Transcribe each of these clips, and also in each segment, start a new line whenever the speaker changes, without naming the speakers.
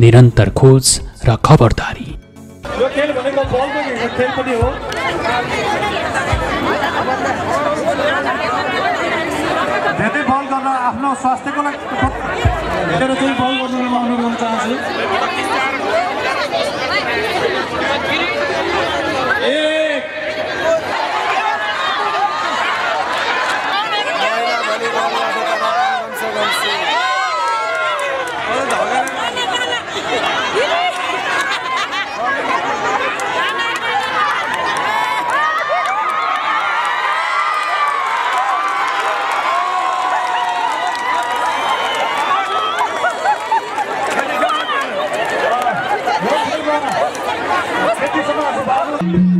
निरन्तर खोज र खबरदारी
यो खेल भनेको बलको खेल पनि हो धेरै बल गर्न आफ्नो स्वास्थ्यको लागि बल गर्नु म अनुरोध गर्न चाहन्छु
Bravo.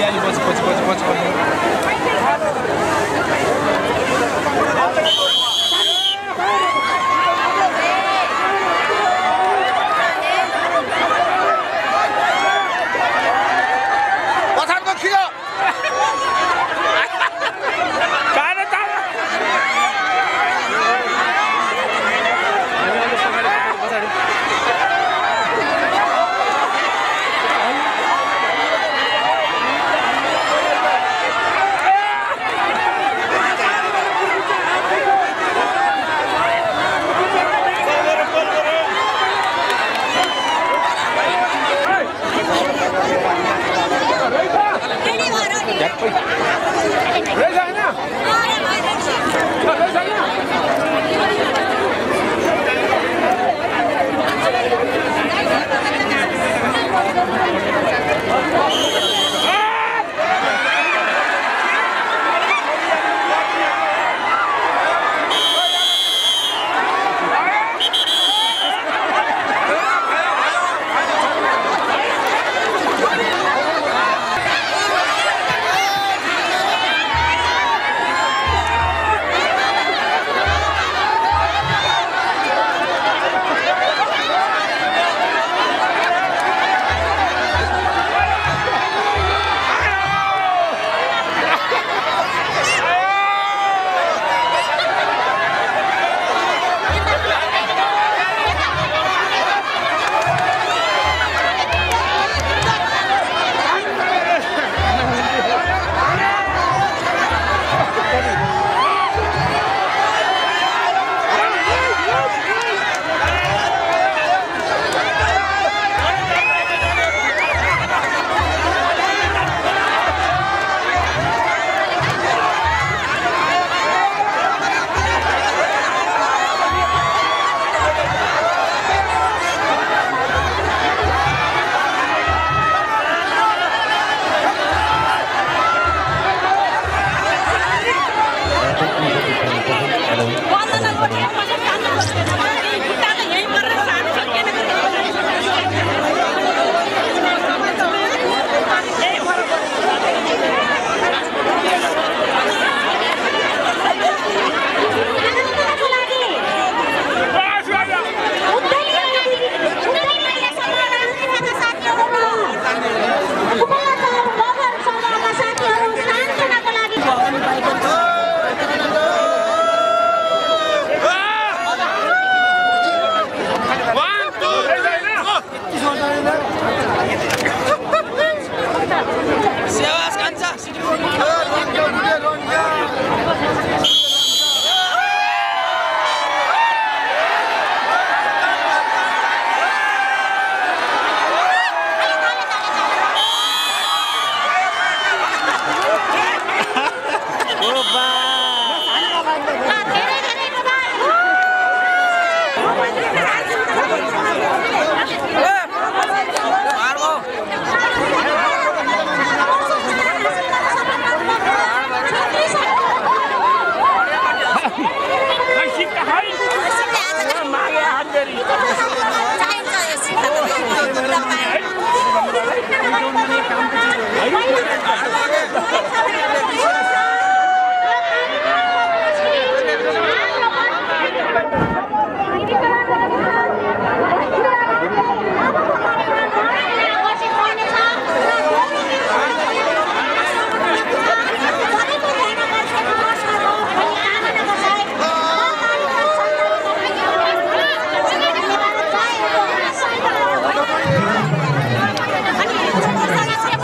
Специально, вот, вот, вот, вот, вот.